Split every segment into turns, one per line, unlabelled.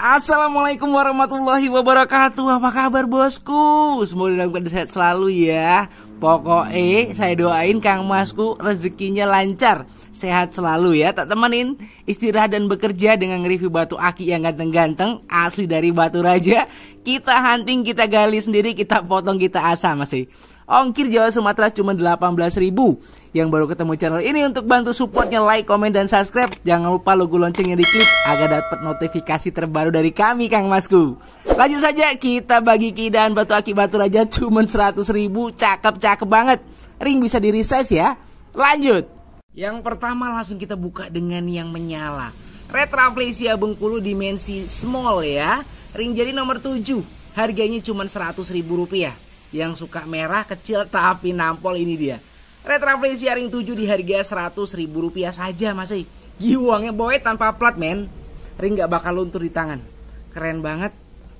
Assalamualaikum warahmatullahi wabarakatuh. Apa kabar bosku? Semoga dalam keadaan sehat selalu ya. Pokoknya saya doain Kang Masku rezekinya lancar Sehat selalu ya. Tak temenin istirahat dan bekerja dengan review batu aki yang ganteng-ganteng Asli dari batu raja. Kita hunting, kita gali sendiri, kita potong, kita asah masih Ongkir Jawa Sumatera cuma 18 ribu. Yang baru ketemu channel ini untuk bantu supportnya like, komen, dan subscribe. Jangan lupa logo loncengnya diklik agar dapat notifikasi terbaru dari kami Kang Masku. Lanjut saja kita bagi kidan batu aki batu raja cuma 100 ribu. Cakep-cakep banget. Ring bisa di resize ya. Lanjut. Yang pertama langsung kita buka dengan yang menyala. Retraflesia Bengkulu dimensi small ya. Ring jari nomor 7 Harganya cuma 100 ribu rupiah yang suka merah kecil tapi nampol ini dia. Retraflesia ring 7 di harga 100 ribu rupiah saja masih. Giwangnya boy tanpa plat men. Ring gak bakal luntur di tangan. Keren banget.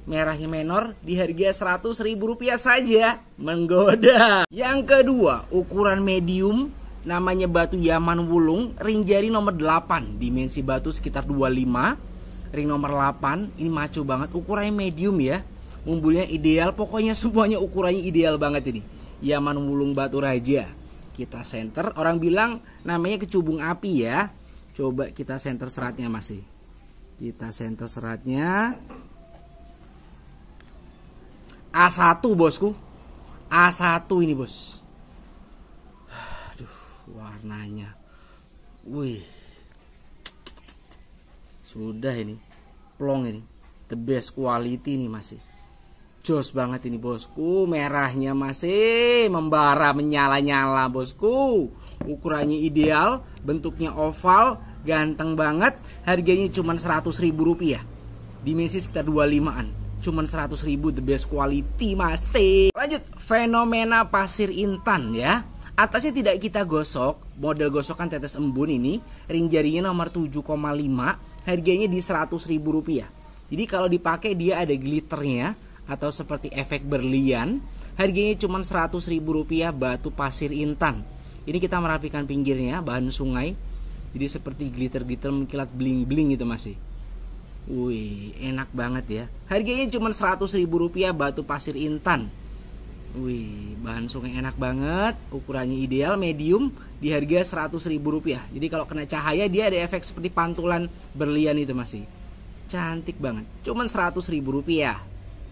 Merahnya menor di harga 100 ribu rupiah saja. Menggoda. Yang kedua ukuran medium namanya batu Yaman Wulung ring jari nomor 8 dimensi batu sekitar 25 ring nomor 8 ini maco banget ukurannya medium ya Mumbulnya ideal, pokoknya semuanya ukurannya ideal banget ini. Yaman Wulung Batu Raja. Kita center, orang bilang namanya kecubung api ya. Coba kita center seratnya masih. Kita center seratnya. A1 bosku. A1 ini bos. Aduh, warnanya. Wih. Sudah ini. Plong ini. The best quality nih masih. Jos banget ini bosku. Merahnya masih membara menyala-nyala bosku. Ukurannya ideal Bentuknya oval Ganteng banget. Harganya cuma 100 ribu rupiah. Dimensi sekitar 25an Cuman 100 ribu the best quality masih. Lanjut Fenomena pasir intan ya. Atasnya tidak kita gosok. Model gosokan tetes embun ini Ring jarinya nomor 7,5 Harganya di 100 ribu rupiah. Jadi kalau dipakai dia ada glitternya atau seperti efek berlian harganya cuma 100 ribu rupiah batu pasir intan ini kita merapikan pinggirnya bahan sungai jadi seperti glitter-glitter mengkilat bling-bling itu masih Wih, enak banget ya. Harganya cuma 100 ribu rupiah batu pasir intan. Wih, bahan sungai enak banget. Ukurannya ideal, medium, di harga 100 ribu rupiah. Jadi kalau kena cahaya dia ada efek seperti pantulan berlian itu masih. Cantik banget. Cuman 100 ribu rupiah.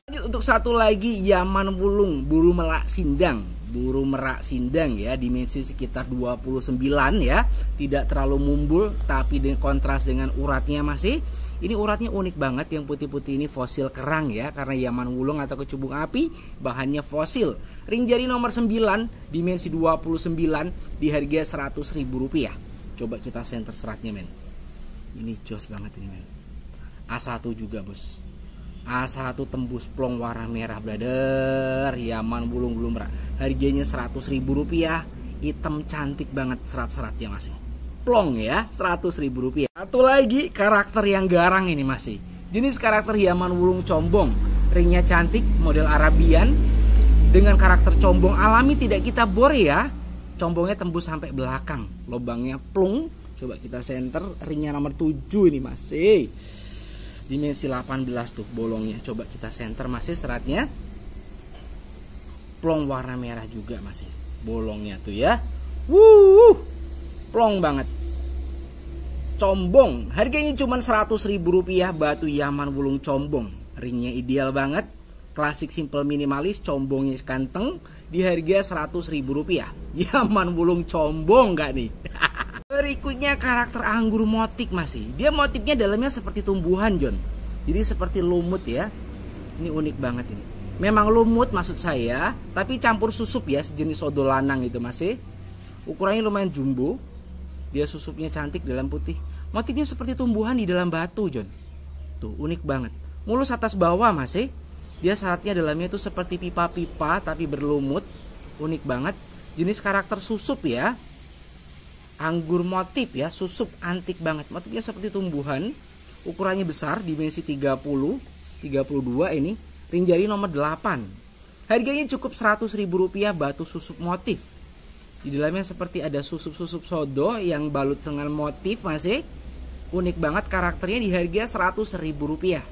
Untuk satu lagi Yaman Wulung Buru Merak Sindang. Buru Merak Sindang ya Dimensi sekitar 29 ya. Tidak terlalu mumbul Tapi dengan kontras dengan uratnya masih. Ini uratnya unik banget Yang putih-putih ini fosil kerang ya Karena Yaman Wulung atau kecubung api Bahannya fosil. Ring jari nomor 9 Dimensi 29 Di harga 100 ribu rupiah. Coba kita center seratnya men. Ini jos banget ini men. A1 juga bos A1 tembus plong warna merah brother. Yaman bulung belum Harganya 100 ribu rupiah. Hitam cantik banget serat-seratnya masih. Plong ya 100 ribu rupiah. Satu lagi karakter yang garang ini masih. Jenis karakter Yaman Wulung Combong. Ringnya cantik model Arabian. Dengan karakter combong alami tidak kita bor ya. Combongnya tembus sampai belakang. Lobangnya plung. Coba kita center. Ringnya nomor 7 ini masih dimensi 18 tuh bolongnya. Coba kita center masih seratnya. Plong warna merah juga masih bolongnya tuh ya. Wuh plong banget. Combong. Harganya cuma 100 ribu rupiah batu Yaman Wulung combong. Ringnya ideal banget. Klasik simple minimalis combongnya kanteng di harga 100 ribu rupiah. Yaman Wulung combong gak nih Berikutnya karakter anggur motik masih. Dia motifnya dalamnya seperti tumbuhan, John. Jadi seperti lumut ya. Ini unik banget ini. Memang lumut maksud saya, tapi campur susup ya, sejenis odo lanang itu masih. Ukurannya lumayan jumbo. Dia susupnya cantik dalam putih. Motifnya seperti tumbuhan di dalam batu, John. Tuh, unik banget. Mulus atas bawah masih. Dia saatnya dalamnya itu seperti pipa-pipa tapi berlumut. Unik banget. Jenis karakter susup ya anggur motif ya susup antik banget. Motifnya seperti tumbuhan ukurannya besar dimensi 30 32 ini ring jari nomor 8 harganya cukup 100 ribu rupiah batu susup motif. Di dalamnya seperti ada susup-susup sodo yang balut dengan motif masih unik banget karakternya di harga 100 ribu rupiah.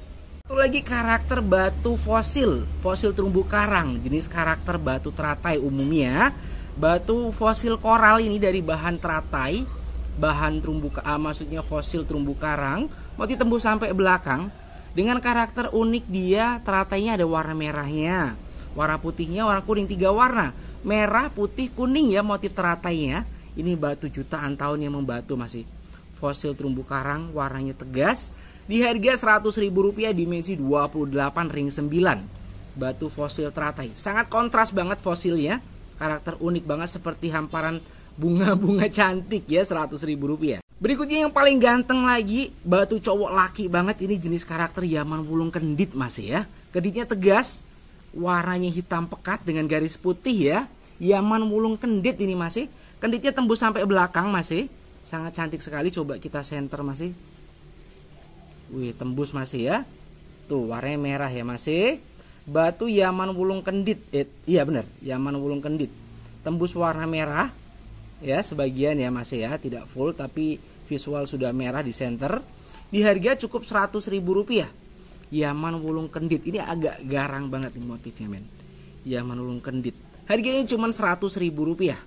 Satu lagi karakter batu fosil, fosil terumbu karang, jenis karakter batu teratai umumnya. Batu fosil koral ini dari bahan teratai, bahan terumbu ah, maksudnya fosil terumbu karang, mau ditembus sampai belakang. Dengan karakter unik dia teratainya ada warna merahnya, warna putihnya, warna kuning tiga warna, merah, putih, kuning ya motif teratainya. Ini batu jutaan tahun yang membatu masih. Fosil terumbu karang, warnanya tegas, di harga Rp100.000 dimensi 28 ring 9 batu fosil teratai. Sangat kontras banget fosilnya karakter unik banget seperti hamparan bunga-bunga cantik ya Rp100.000 berikutnya yang paling ganteng lagi batu cowok laki banget. Ini jenis karakter Yaman Wulung Kendit masih ya. Kenditnya tegas warnanya hitam pekat dengan garis putih ya. Yaman Wulung Kendit ini masih kenditnya tembus sampai belakang masih sangat cantik sekali. Coba kita center masih Wih, tembus masih ya. Tuh, warnanya merah ya masih. Batu Yaman Wulung Kendit. Eh, iya benar, Yaman Wulung Kendit. Tembus warna merah. Ya, sebagian ya masih ya, tidak full tapi visual sudah merah di center. Di harga cukup ribu rupiah. Yaman Wulung Kendit. Ini agak garang banget nih motifnya, men. Yaman Wulung Kendit. Harganya cuma ribu rupiah.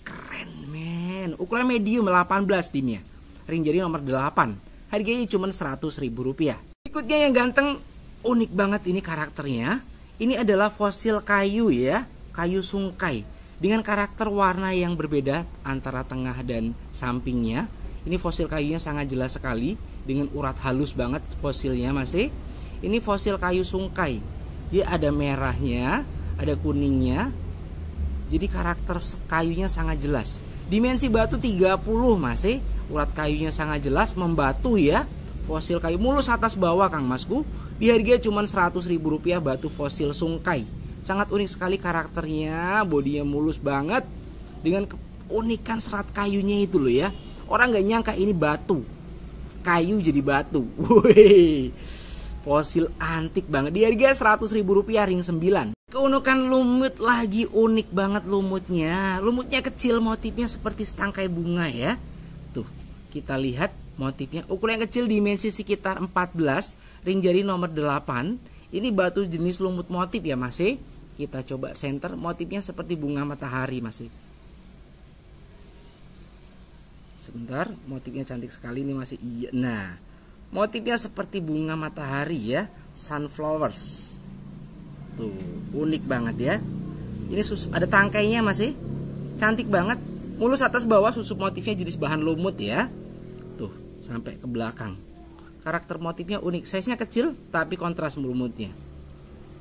Keren, men. Ukuran medium 18 dimnya. Ring jari nomor 8 harganya cuma 100 ribu rupiah. Berikutnya yang ganteng, unik banget ini karakternya. Ini adalah fosil kayu ya, kayu sungkai. Dengan karakter warna yang berbeda antara tengah dan sampingnya. Ini fosil kayunya sangat jelas sekali dengan urat halus banget fosilnya masih. Ini fosil kayu sungkai. Dia ada merahnya, ada kuningnya. Jadi karakter kayunya sangat jelas. Dimensi batu 30 masih urat kayunya sangat jelas membatu ya fosil kayu mulus atas bawah Kang Masku di harga cuma 100 ribu rupiah batu fosil sungkai. Sangat unik sekali karakternya bodinya mulus banget dengan keunikan serat kayunya itu loh ya. Orang nggak nyangka ini batu. Kayu jadi batu. Wih, fosil antik banget. Di harga 100 ribu rupiah ring 9 keunikan lumut lagi unik banget lumutnya. Lumutnya kecil motifnya seperti setangkai bunga ya. Tuh kita lihat motifnya. Ukuran yang kecil dimensi sekitar 14 ring jari nomor 8 ini batu jenis lumut motif ya masih kita coba center motifnya seperti bunga matahari masih sebentar motifnya cantik sekali ini masih iya nah motifnya seperti bunga matahari ya sunflowers. Tuh unik banget ya. Ini sus ada tangkainya masih cantik banget. Mulus atas bawah susup motifnya jenis bahan lumut ya sampai ke belakang. Karakter motifnya unik, size-nya kecil tapi kontras lumutnya.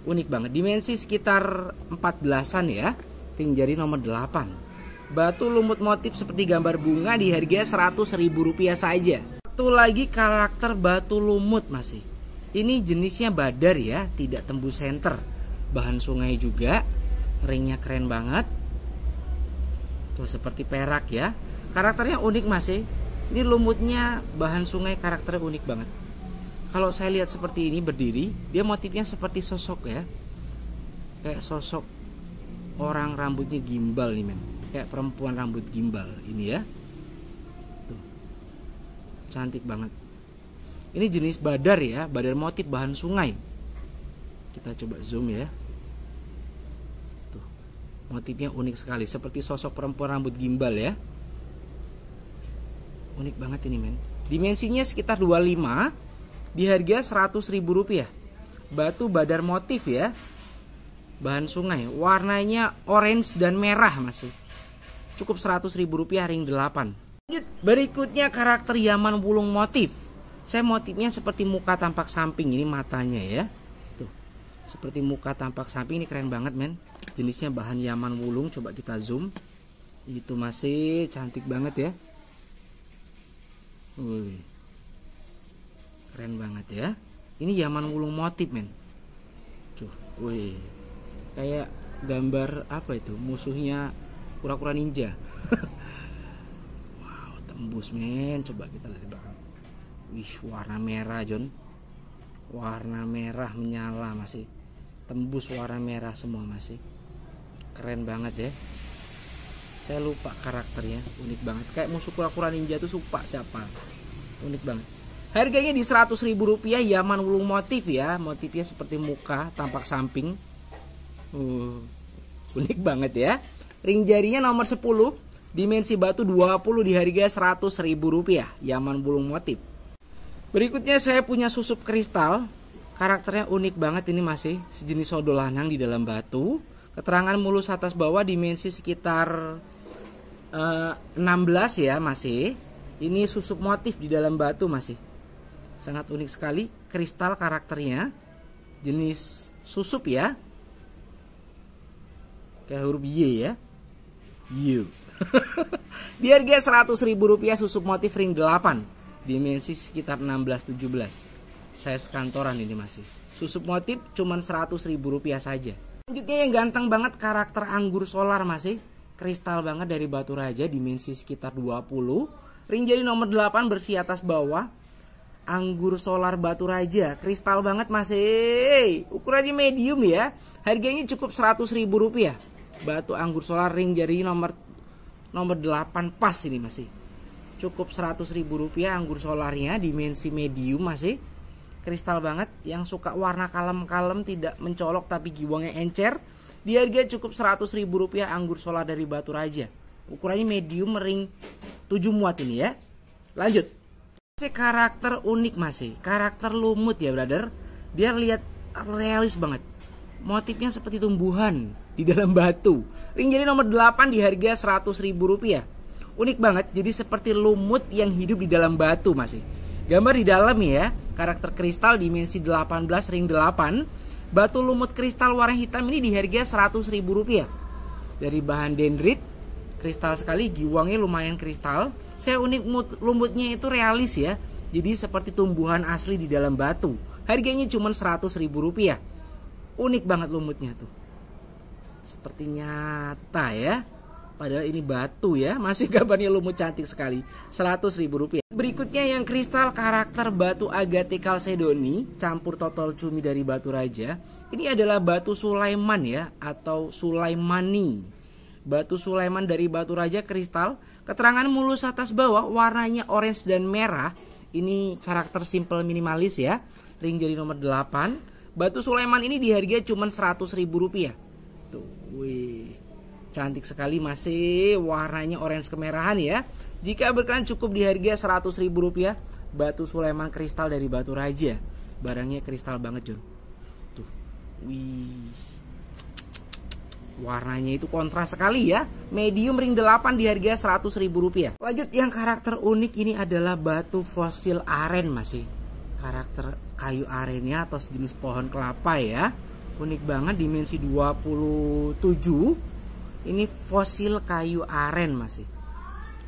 Unik banget, dimensi sekitar 14-an ya. Ting jari nomor 8. Batu lumut motif seperti gambar bunga di harga Rp100.000 saja. Satu lagi karakter batu lumut masih. Ini jenisnya badar ya, tidak tembus center. Bahan sungai juga, ringnya keren banget. Tuh seperti perak ya. Karakternya unik masih ini lumutnya bahan sungai karakternya unik banget. Kalau saya lihat seperti ini berdiri, dia motifnya seperti sosok ya. Kayak sosok orang rambutnya gimbal nih men. Kayak perempuan rambut gimbal ini ya. Tuh. Cantik banget. Ini jenis badar ya, badar motif bahan sungai. Kita coba zoom ya. Tuh. Motifnya unik sekali, seperti sosok perempuan rambut gimbal ya unik banget ini men. Dimensinya sekitar 25 di harga 100 ribu rupiah. Batu badar motif ya. Bahan sungai. Warnanya orange dan merah masih. Cukup 100 ribu rupiah ring 8 berikutnya karakter Yaman Wulung motif. Saya motifnya seperti muka tampak samping. Ini matanya ya. Tuh seperti muka tampak samping. Ini keren banget men. Jenisnya bahan Yaman Wulung. Coba kita zoom. Itu masih cantik banget ya Wih. Keren banget ya. Ini zaman wulung motif, men. Tuh, wih. Kayak gambar apa itu? Musuhnya kura-kura ninja. wow, tembus, men. Coba kita lihat belakang. Wih, warna merah, John. Warna merah menyala masih. Tembus warna merah semua masih. Keren banget ya saya lupa karakternya unik banget. Kayak musuh kura-kura ninja itu suka siapa. Unik banget. Harganya di 100 ribu rupiah Yaman wulung motif ya. Motifnya seperti muka tampak samping. Uh, Unik banget ya. Ring jarinya nomor 10 Dimensi batu 20 di harga 100 ribu rupiah. Yaman wulung motif. Berikutnya saya punya susup kristal. Karakternya unik banget ini masih Sejenis odol lanang di dalam batu. Keterangan mulus atas bawah dimensi sekitar uh, eh, 16 ya masih. Ini susup motif di dalam batu masih. Sangat unik sekali kristal karakternya. Jenis susup ya. Kayak huruf Y ya. Y. Di harga 100 ribu rupiah susup motif ring 8 dimensi sekitar 16-17 size kantoran ini masih. Susup motif cuma 100 ribu rupiah saja. Selanjutnya yang ganteng banget karakter anggur solar masih kristal banget dari batu raja dimensi sekitar 20 ring jari nomor 8 bersih atas bawah. Anggur solar batu raja kristal banget masih ukurannya medium ya. Harganya cukup 100 ribu rupiah. Batu anggur solar ring jari nomor nomor 8 pas ini masih cukup 100 ribu rupiah anggur solarnya dimensi medium masih kristal banget yang suka warna kalem-kalem tidak mencolok tapi giwangnya encer di harga cukup 100 ribu rupiah anggur solar dari batu raja ukurannya medium ring 7 muat ini ya. Lanjut. Karakter unik masih. Karakter lumut ya brother. Dia lihat realis banget. Motifnya seperti tumbuhan di dalam batu. Ring jadi nomor 8 di harga 100 ribu rupiah. Unik banget jadi seperti lumut yang hidup di dalam batu masih. Gambar di dalam ya karakter kristal dimensi 18 ring 8 batu lumut kristal warna hitam ini di harga 100 ribu rupiah dari bahan dendrit kristal sekali giwangnya lumayan kristal saya unik lumutnya itu realis ya. Jadi seperti tumbuhan asli di dalam batu. Harganya cuma 100 ribu rupiah. Unik banget lumutnya tuh. Seperti nyata ya. Padahal ini batu ya. Masih gambarnya lumut cantik sekali. 100 ribu rupiah. Berikutnya yang kristal karakter batu agate calcedoni. Campur total cumi dari batu raja. Ini adalah batu Sulaiman ya. Atau Sulaimani. Batu Sulaiman dari batu raja kristal Keterangan mulus atas bawah warnanya orange dan merah. Ini karakter simple minimalis ya. Ring jari nomor 8. Batu Sulaiman ini di harga cuma 100 ribu rupiah. Tuh, wih. Cantik sekali masih warnanya orange kemerahan ya. Jika berkenan cukup di harga 100 ribu rupiah. Batu Sulaiman kristal dari batu raja. Barangnya kristal banget John. Tuh, wih Warnanya itu kontras sekali ya. Medium ring 8 di harga 100 ribu rupiah. Lanjut yang karakter unik ini adalah batu fosil aren masih. Karakter kayu arennya atau sejenis pohon kelapa ya. Unik banget dimensi 27. Ini fosil kayu aren masih.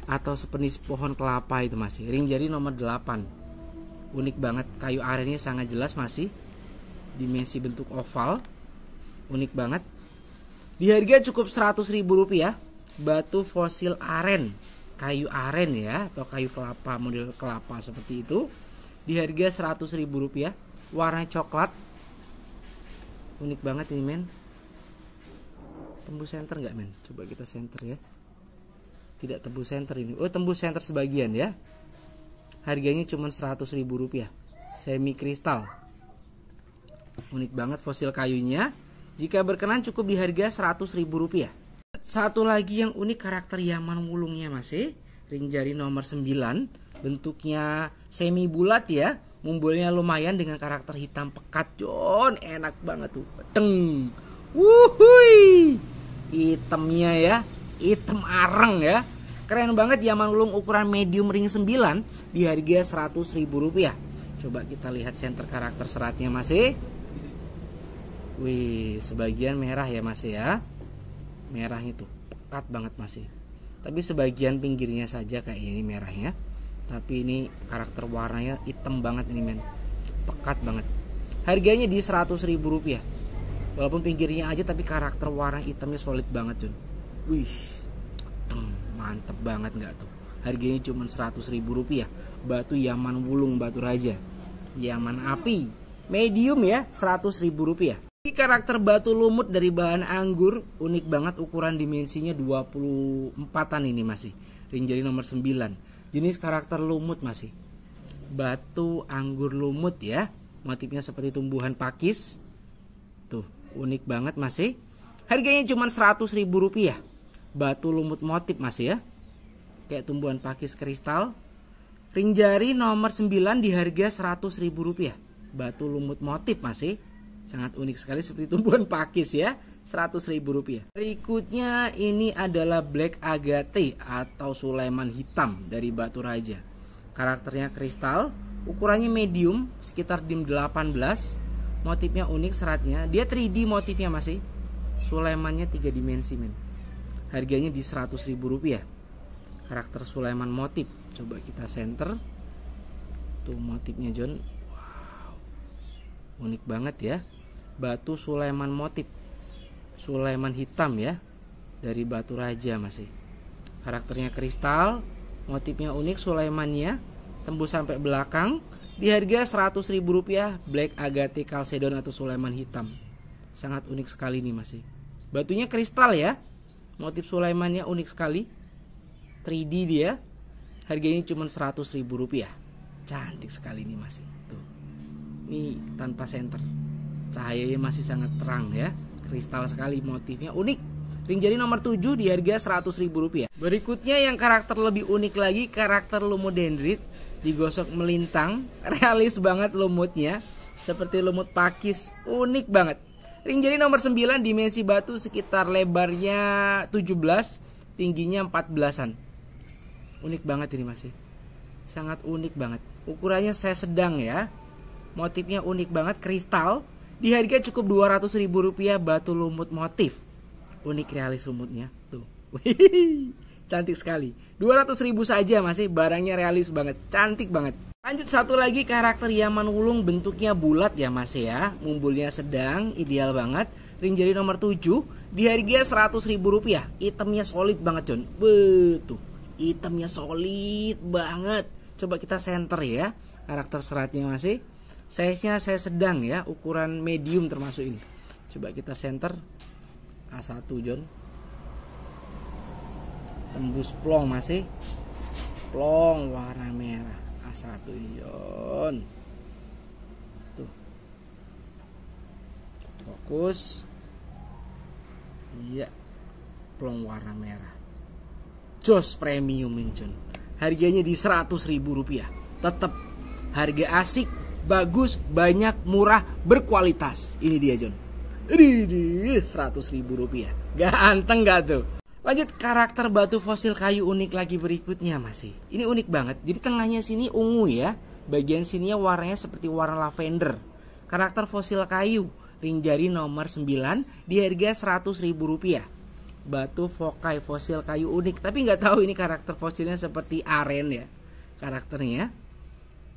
Atau sepenis pohon kelapa itu masih. Ring jari nomor 8. Unik banget kayu arennya sangat jelas masih. Dimensi bentuk oval. Unik banget di harga cukup 100 ribu rupiah Batu fosil aren Kayu aren ya Atau kayu kelapa model kelapa seperti itu Di harga 100 ribu rupiah Warna coklat Unik banget ini men Tembus center nggak men Coba kita center ya Tidak tembus center ini. Oh tembus center sebagian ya. Harganya cuma 100 ribu rupiah. Semi kristal Unik banget fosil kayunya. Jika berkenan cukup di harga 100 ribu rupiah. Satu lagi yang unik karakter Yaman wulungnya masih ring jari nomor 9 bentuknya semi bulat ya. Mumbulnya lumayan dengan karakter hitam pekat John. Enak banget tuh. Teng wuhui. Hitamnya ya. Hitam areng ya keren banget Yaman wulung ukuran medium ring 9 di harga 100 ribu rupiah coba kita lihat center karakter seratnya masih Wih, sebagian merah ya masih ya. Merah itu pekat banget masih. Tapi sebagian pinggirnya saja kayak ini merahnya. Tapi ini karakter warnanya hitam banget ini men. Pekat banget. Harganya di 100 ribu rupiah. Walaupun pinggirnya aja tapi karakter warna hitamnya solid banget Jun. Wih, mantep banget nggak tuh. Harganya cuma 100 ribu rupiah. Batu Yaman Wulung Batu Raja. Yaman api. Medium ya 100 ribu rupiah. Ini karakter batu lumut dari bahan anggur unik banget ukuran dimensinya 24an ini masih ring nomor 9 jenis karakter lumut masih batu anggur lumut ya motifnya seperti tumbuhan pakis tuh unik banget masih harganya cuma 100 ribu rupiah batu lumut motif masih ya. Kayak tumbuhan pakis kristal. Ring jari nomor 9 di harga 100 ribu rupiah. Batu lumut motif masih sangat unik sekali seperti tumbuhan pakis ya. 100 ribu rupiah. Berikutnya ini adalah black agate atau sulaiman hitam dari batu raja. Karakternya kristal ukurannya medium sekitar dim 18 motifnya unik seratnya. Dia 3D motifnya masih Sulaimannya 3 dimensi men harganya di 100 ribu rupiah. Karakter Sulaiman motif. Coba kita center. Tuh motifnya John. Wow. Unik banget ya. Batu Sulaiman motif. Sulaiman hitam ya. Dari batu raja masih. Karakternya kristal. Motifnya unik Sulaimannya. Tembus sampai belakang. Di harga 100 ribu rupiah Black Agate Chalcedon atau Sulaiman hitam. Sangat unik sekali nih masih. Batunya kristal ya motif Sulaimannya unik sekali. 3D dia. Harganya cuma 100 ribu rupiah. Cantik sekali nih masih tuh. Ini tanpa center cahayanya masih sangat terang ya. Kristal sekali motifnya. Unik. Ring jari nomor 7 di harga 100 ribu rupiah. Berikutnya yang karakter lebih unik lagi karakter lumut dendrit digosok melintang. Realis banget lumutnya. Seperti lumut pakis. Unik banget ring jari nomor 9 dimensi batu sekitar lebarnya 17 tingginya 14an unik banget ini masih sangat unik banget ukurannya saya sedang ya motifnya unik banget kristal di harga cukup 200 ribu rupiah batu lumut motif. Unik realis lumutnya. Tuh. Cantik sekali. 200 ribu saja masih barangnya realis banget. Cantik banget. Lanjut satu lagi karakter Yaman Wulung bentuknya bulat ya mas ya. Mumbulnya sedang, ideal banget. Ring jari nomor 7 di harga 100 ribu rupiah. Itemnya solid banget John. Betul. Itemnya solid banget. Coba kita center ya. Karakter seratnya masih size-nya saya sedang ya ukuran medium termasuk ini coba kita center A1 John tembus plong masih plong warna merah A1 John tuh fokus iya plong warna merah jos premium John harganya di 100 ribu rupiah tetap harga asik bagus, banyak, murah, berkualitas. Ini dia John. Ini 100 ribu rupiah. Ganteng gak tuh? Lanjut karakter batu fosil kayu unik lagi berikutnya masih. Ini unik banget. Jadi tengahnya sini ungu ya. Bagian sininya warnanya seperti warna lavender. Karakter fosil kayu ring jari nomor 9 di harga 100 ribu rupiah. Batu fokai fosil kayu unik. Tapi nggak tahu ini karakter fosilnya seperti aren ya karakternya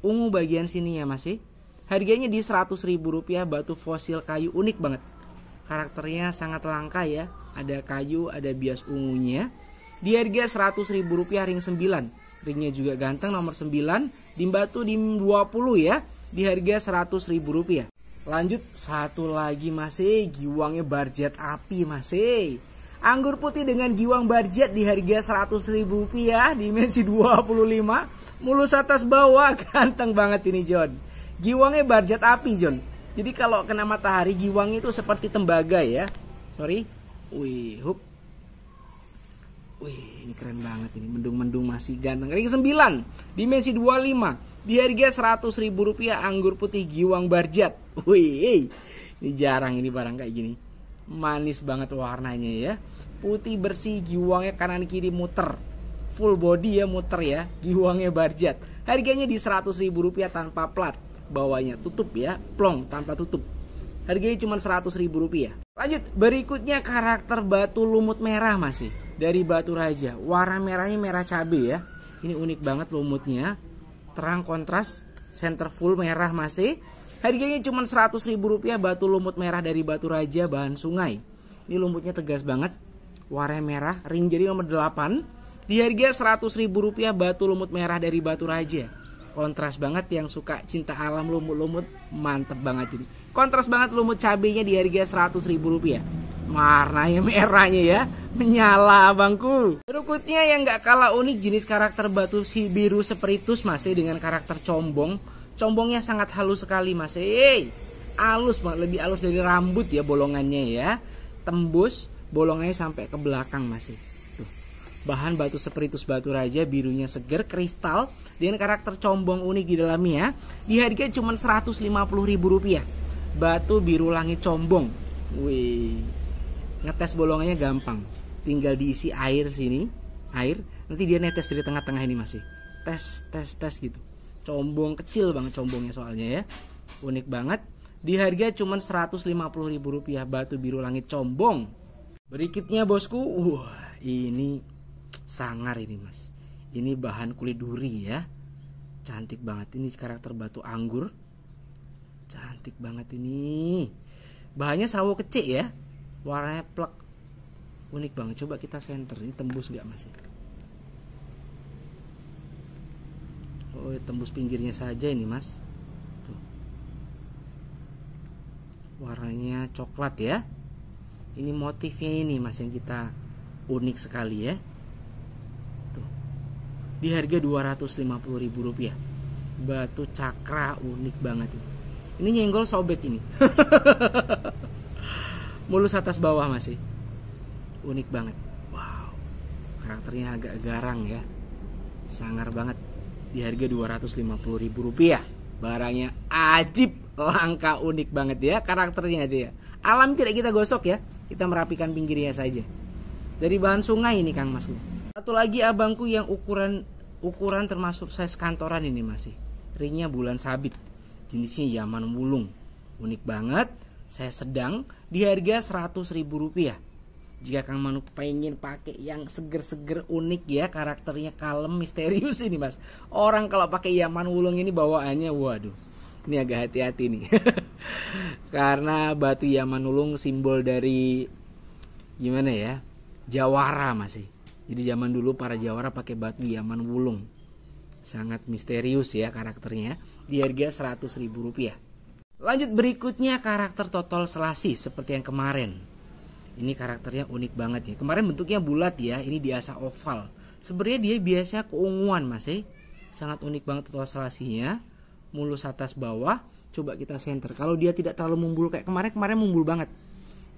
ungu bagian sini ya masih harganya di 100 ribu rupiah batu fosil kayu unik banget karakternya sangat langka ya. Ada kayu ada bias ungunya. Di harga 100 ribu rupiah ring 9 ringnya juga ganteng nomor 9 di batu di 20 ya. Di harga 100 ribu rupiah. Lanjut satu lagi masih giwangnya barjet api masih Anggur putih dengan giwang barjet di harga 100 ribu rupiah dimensi 25 mulus atas bawah ganteng banget ini John. Giwangnya barjat api John jadi kalau kena matahari giwang itu seperti tembaga ya. Sorry. Wih hup. Wih ini keren banget ini. Mendung-mendung masih ganteng. Ring 9 dimensi 25 di harga 100 ribu rupiah anggur putih giwang barjat. Wih ini jarang ini barang kayak gini. Manis banget warnanya ya. Putih bersih giwangnya kanan kiri muter. Full body ya muter ya. Giwangnya barjat. Harganya di 100 ribu rupiah tanpa plat bawahnya. Tutup ya. Plong tanpa tutup. Harganya cuma 100 ribu rupiah. Lanjut berikutnya karakter batu lumut merah masih dari batu raja. Warna merahnya merah cabai ya. Ini unik banget lumutnya. Terang kontras center full merah masih harganya cuma 100 ribu rupiah batu lumut merah dari batu raja bahan sungai. Ini lumutnya tegas banget. Warna merah ring jadi nomor 8 di harga 100 ribu rupiah batu lumut merah dari batu raja. Kontras banget yang suka cinta alam lumut-lumut mantep banget ini. Kontras banget lumut cabenya di harga 100 ribu rupiah. Warnanya merahnya ya. Menyala abangku. Berikutnya yang gak kalah unik jenis karakter batu si biru spiritus masih dengan karakter combong. Combongnya sangat halus sekali masih. Halus banget, lebih halus dari rambut ya bolongannya ya. Tembus bolongannya sampai ke belakang masih. Bahan batu spiritus batu raja birunya seger kristal dengan karakter combong unik di dalamnya. Di harga cuma 150 ribu rupiah. Batu biru langit combong. Wih. Ngetes bolongannya gampang tinggal diisi air sini air nanti dia netes dari tengah-tengah ini masih tes tes tes gitu combong kecil banget combongnya soalnya ya unik banget di harga cuma ribu rupiah batu biru langit combong berikutnya bosku wah ini sangar ini mas. Ini bahan kulit duri ya. Cantik banget. Ini karakter batu anggur. Cantik banget ini. Bahannya sawo kecil ya. Warnanya plek. Unik banget. Coba kita center ini tembus gak masih oh tembus pinggirnya saja ini mas. Tuh. warnanya coklat ya. Ini motifnya ini mas yang kita unik sekali ya. Di harga ribu rupiah. Batu cakra unik banget ini. Ini nyenggol sobek ini. Mulus atas bawah masih unik banget. Wow. Karakternya agak garang ya. Sangar banget. Di harga ribu rupiah. Barangnya ajib. Langka unik banget ya karakternya dia. Alam tidak kita gosok ya. Kita merapikan pinggirnya saja. Dari bahan sungai ini Kang Mas satu lagi abangku yang ukuran ukuran termasuk size kantoran ini masih ringnya bulan sabit. Jenisnya Yaman Wulung. Unik banget. Saya sedang di harga ribu rupiah. Jika Kang Manu pengen pakai yang seger-seger unik ya karakternya kalem misterius ini mas. Orang kalau pakai Yaman Wulung ini bawaannya waduh ini agak hati-hati nih. Karena batu Yaman Wulung simbol dari gimana ya Jawara masih jadi zaman dulu para Jawara pakai batu Yaman Wulung. Sangat misterius ya karakternya. Di harga 100 ribu rupiah. Lanjut berikutnya karakter total selasi seperti yang kemarin. Ini karakternya unik banget ya. Kemarin bentuknya bulat ya ini diasa oval. Sebenarnya dia biasanya keunguan mas eh. Sangat unik banget selasinya mulus atas bawah coba kita center kalau dia tidak terlalu mumbul kayak kemarin kemarin mumbul banget.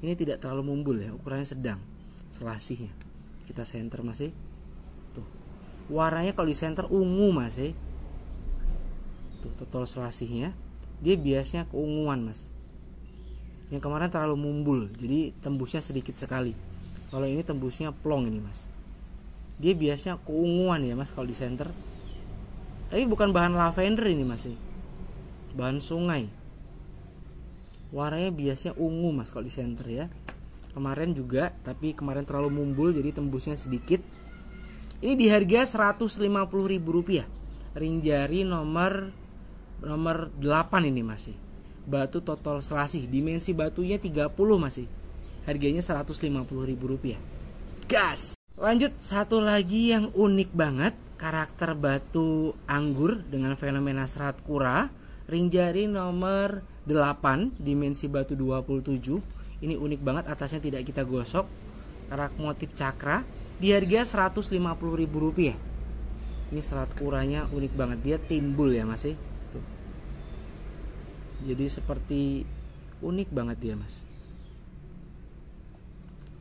Ini tidak terlalu mumbul ya ukurannya sedang selasihnya kita center masih tuh. Warnanya kalau di center ungu masih tuh total selasihnya. Dia biasanya keunguan mas. Yang kemarin terlalu mumbul jadi tembusnya sedikit sekali. Kalau ini tembusnya plong ini mas. Dia biasanya keunguan ya mas kalau di center. Tapi bukan bahan lavender ini masih bahan sungai. Warnanya biasanya ungu mas kalau di center ya kemarin juga tapi kemarin terlalu mumbul jadi tembusnya sedikit. Ini di harga Rp150.000 ring jari nomor nomor 8 ini masih. Batu total selasih dimensi batunya 30 masih. Harganya ribu rupiah. Gas! Lanjut satu lagi yang unik banget karakter batu anggur dengan fenomena serat kura. Ring jari nomor 8 dimensi batu 27 ini unik banget atasnya tidak kita gosok. Karakter motif cakra di harga ribu rupiah. Ini serat kuranya unik banget dia timbul ya masih jadi seperti unik banget dia mas.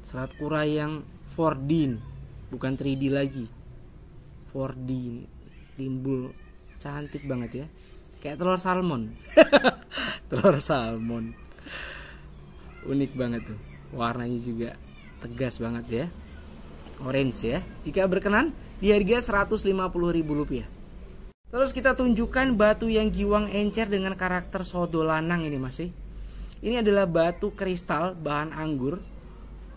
Serat kura yang 4D bukan 3D lagi. 4D timbul cantik banget ya. Kayak telur salmon. Telur salmon unik banget tuh warnanya juga tegas banget ya orange ya jika berkenan di harga 150.000 rupiah Terus kita tunjukkan batu yang giwang encer dengan karakter sodo lanang ini masih. Ini adalah batu kristal bahan anggur.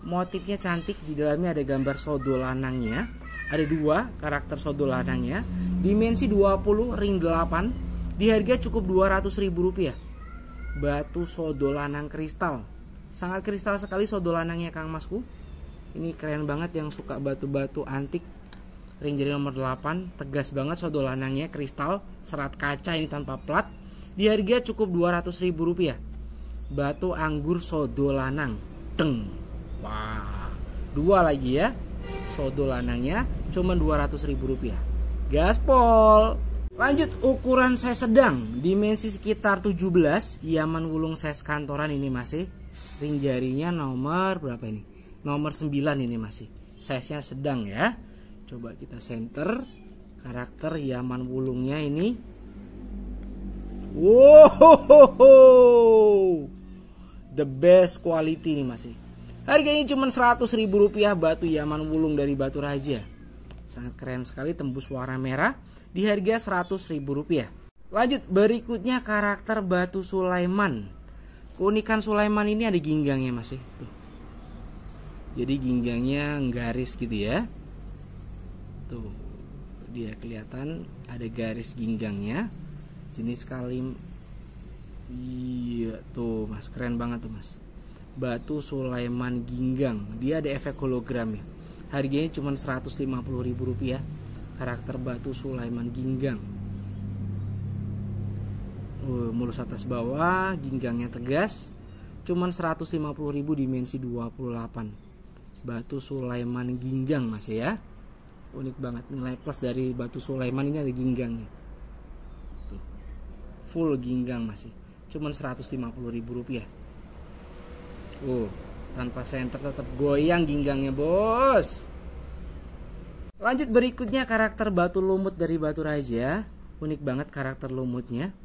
Motifnya cantik, di dalamnya ada gambar sodo lanangnya. Ada dua karakter sodo lanangnya. Dimensi 20 ring 8. Di harga cukup 200 ribu rupiah. Batu sodo lanang kristal. Sangat kristal sekali sodo lanangnya Kang Masku. Ini keren banget yang suka batu-batu antik. Ring jari nomor 8 tegas banget sodolanangnya kristal serat kaca ini tanpa plat. Di harga cukup 200 ribu rupiah. Batu anggur sodolanang deng. Wah dua lagi ya. Sodo lanangnya cuma 200 ribu rupiah. Gaspol lanjut ukuran saya sedang. Dimensi sekitar 17 Yaman wulung size kantoran ini masih ring jarinya nomor berapa ini? Nomor 9 ini masih. Size nya sedang ya. Coba kita center. Karakter Yaman wulungnya ini. Wow! The best quality ini masih. Harganya cuma 100 ribu rupiah batu Yaman Wulung dari Batu Raja. Sangat keren sekali tembus warna merah di harga 100 ribu rupiah. Lanjut berikutnya karakter batu Sulaiman. Keunikan Sulaiman ini ada ginggangnya masih. Ya. Tuh. Jadi ginggangnya garis gitu ya. Tuh dia kelihatan ada garis ginggangnya. Jenis kalim. Iya tuh mas keren banget tuh mas batu Sulaiman Ginggang dia ada efek hologram ya harganya cuma ribu rupiah karakter batu Sulaiman Ginggang mulus atas bawah ginggangnya tegas cuman ribu dimensi 28 batu Sulaiman Ginggang masih ya unik banget nilai plus dari batu Sulaiman ini ada ginggangnya full ginggang masih cuman ribu rupiah Uh, tanpa center tetap goyang ginggangnya, Bos. Lanjut berikutnya karakter batu lumut dari batu raja. Unik banget karakter lumutnya.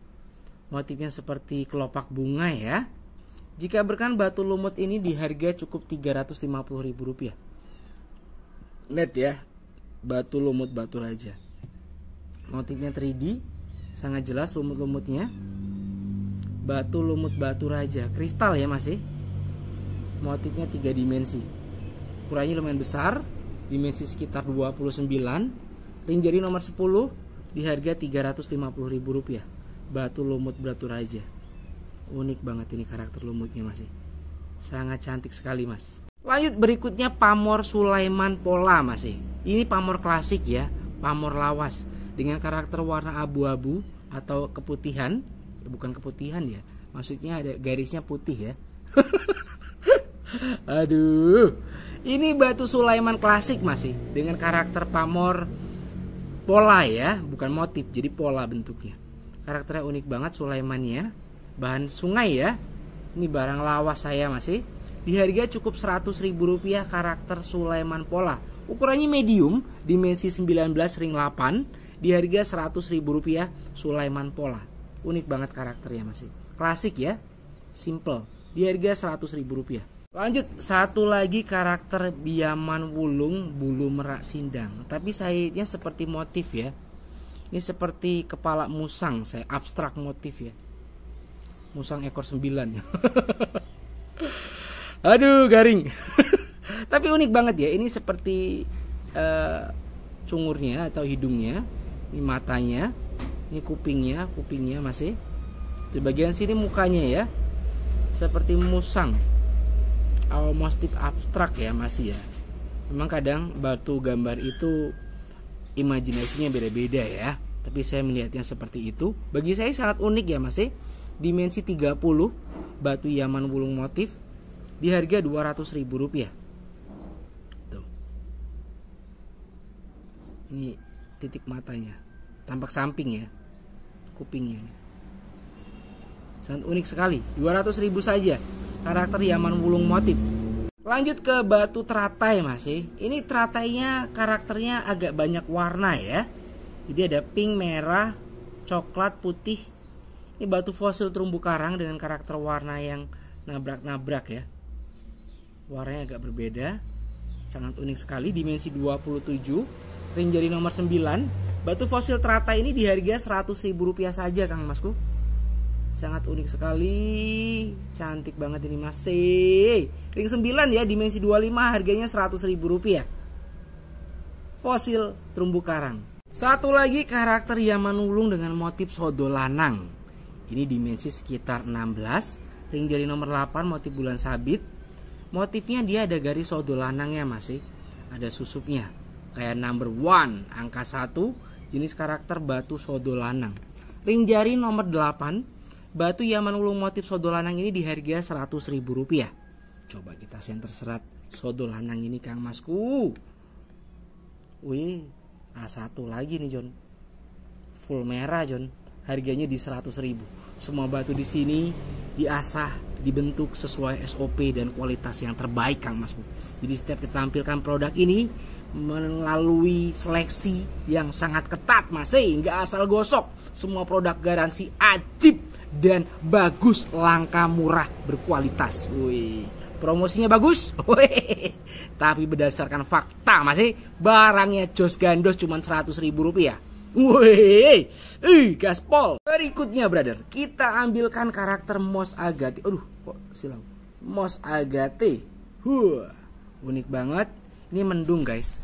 Motifnya seperti kelopak bunga ya. Jika berkan batu lumut ini di harga cukup Rp350.000. Net ya. Batu lumut batu raja. Motifnya 3D, sangat jelas lumut-lumutnya. Batu lumut batu raja, kristal ya masih motifnya tiga dimensi ukurannya lumayan besar dimensi sekitar 29 ring jari nomor 10 di harga Rp350.000 batu lumut batu raja unik banget ini karakter lumutnya masih sangat cantik sekali mas. Lanjut berikutnya pamor Sulaiman Pola masih ini pamor klasik ya pamor lawas. Dengan karakter warna abu-abu atau keputihan bukan keputihan ya maksudnya ada garisnya putih ya. Aduh. Ini batu Sulaiman klasik masih dengan karakter pamor pola ya, bukan motif, jadi pola bentuknya. Karakternya unik banget Sulaimannya. Bahan sungai ya. Ini barang lawas saya masih. Di harga cukup Rp100.000 karakter Sulaiman pola. Ukurannya medium, dimensi 19 ring 8 di harga Rp100.000 Sulaiman pola. Unik banget karakternya masih. Klasik ya. Simple. Di harga Rp100.000. Lanjut satu lagi karakter Biaman Wulung bulu merak sindang. Tapi sayapnya seperti motif ya. Ini seperti kepala musang, saya abstrak motif ya. Musang ekor sembilan. Aduh garing. Tapi unik banget ya. Ini seperti uh, cungurnya atau hidungnya. Ini matanya. Ini kupingnya, kupingnya masih. Di bagian sini mukanya ya. Seperti musang motif abstrak ya masih ya memang kadang batu gambar itu imajinasinya beda-beda ya. Tapi saya melihatnya seperti itu bagi saya sangat unik ya masih dimensi 30 batu Yaman wulung motif di harga 200 ribu rupiah. Tuh. Ini titik matanya. Tampak samping ya kupingnya sangat unik sekali. 200 ribu saja karakter Yaman Wulung motif. Lanjut ke batu teratai masih. Ini teratainya karakternya agak banyak warna ya. Jadi ada pink, merah, coklat, putih. Ini batu fosil terumbu karang dengan karakter warna yang nabrak-nabrak ya. Warnanya agak berbeda. Sangat unik sekali dimensi 27. Ring jari nomor 9. Batu fosil teratai ini di harga Rp100.000 saja Kang Masku sangat unik sekali. Cantik banget ini masih ring 9 ya dimensi 25 harganya 100 ribu rupiah. Fosil terumbu karang. Satu lagi karakter Yaman Wulung dengan motif sodo lanang. Ini dimensi sekitar 16 ring jari nomor 8 motif bulan sabit. Motifnya dia ada garis sodo lanangnya masih ada susupnya. Kayak number one angka 1 jenis karakter batu sodo lanang. Ring jari nomor 8 Batu Yaman Ulung motif sodolanang ini di harga Rp100.000. Coba kita senter serat sodol lanang ini Kang Masku. Wih, A1 lagi nih John. Full merah John. Harganya di 100 ribu. Semua batu di sini diasah, dibentuk sesuai SOP dan kualitas yang terbaik Kang Masku. Jadi setiap kita tampilkan produk ini melalui seleksi yang sangat ketat masih nggak asal gosok semua produk garansi ajib dan bagus langka murah berkualitas wih promosinya bagus wih. tapi berdasarkan fakta masih barangnya Jos Gandos cuma 100 ribu rupiah Wih, ih gaspol. Berikutnya, brother, kita ambilkan karakter Mos Agate. Aduh, kok silau. Mos Agate. Huh, unik banget. Ini mendung, guys.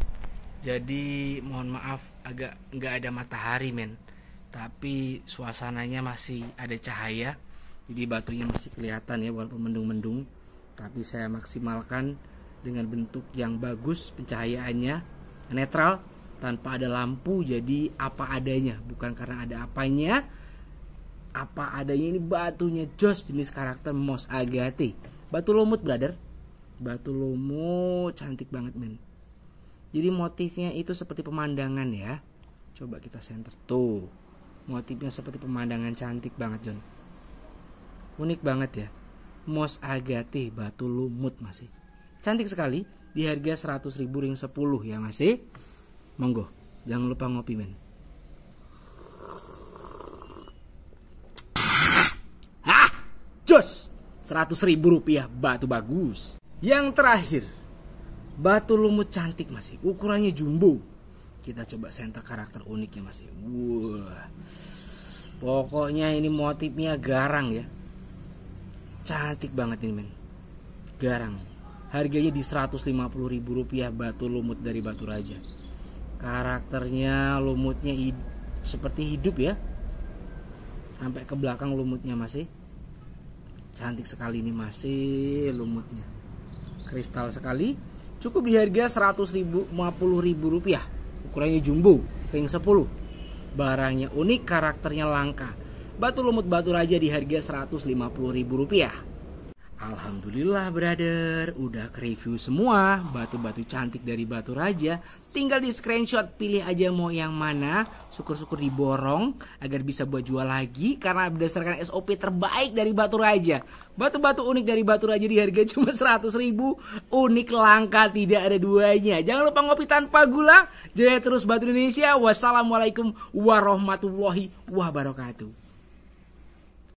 Jadi mohon maaf agak nggak ada matahari, men. Tapi suasananya masih ada cahaya. Jadi batunya masih kelihatan ya walaupun mendung-mendung. Tapi saya maksimalkan dengan bentuk yang bagus pencahayaannya netral tanpa ada lampu. Jadi apa adanya. Bukan karena ada apanya. Apa adanya ini batunya jos jenis karakter Mos Agate. Batu lumut brother. Batu lumut cantik banget men. Jadi motifnya itu seperti pemandangan ya. Coba kita center tuh motifnya seperti pemandangan cantik banget John. Unik banget ya. Mos Agate batu lumut masih. Cantik sekali di harga 100 ribu ring 10 ya masih. Monggo, jangan lupa ngopi men. Hah, jos, 100 ribu rupiah batu bagus. Yang terakhir, batu lumut cantik masih, ukurannya jumbo. Kita coba center karakter uniknya masih. Wah, pokoknya ini motifnya garang ya. Cantik banget ini men. Garang. Harganya di 150 ribu rupiah batu lumut dari batu raja karakternya lumutnya hid seperti hidup ya sampai ke belakang lumutnya masih cantik sekali ini masih lumutnya kristal sekali cukup di harga 100 ribu 50 ribu rupiah ukurannya jumbo ring 10 barangnya unik karakternya langka. Batu lumut batu raja di harga 150 ribu rupiah Alhamdulillah brother, udah ke review semua batu-batu cantik dari batu raja. Tinggal di screenshot, pilih aja mau yang mana. Syukur-syukur diborong agar bisa buat jual lagi karena berdasarkan SOP terbaik dari batu raja. Batu-batu unik dari batu raja di harga cuma 100 ribu. Unik langka tidak ada duanya. Jangan lupa ngopi tanpa gula. Jaya terus batu Indonesia. Wassalamualaikum warahmatullahi wabarakatuh.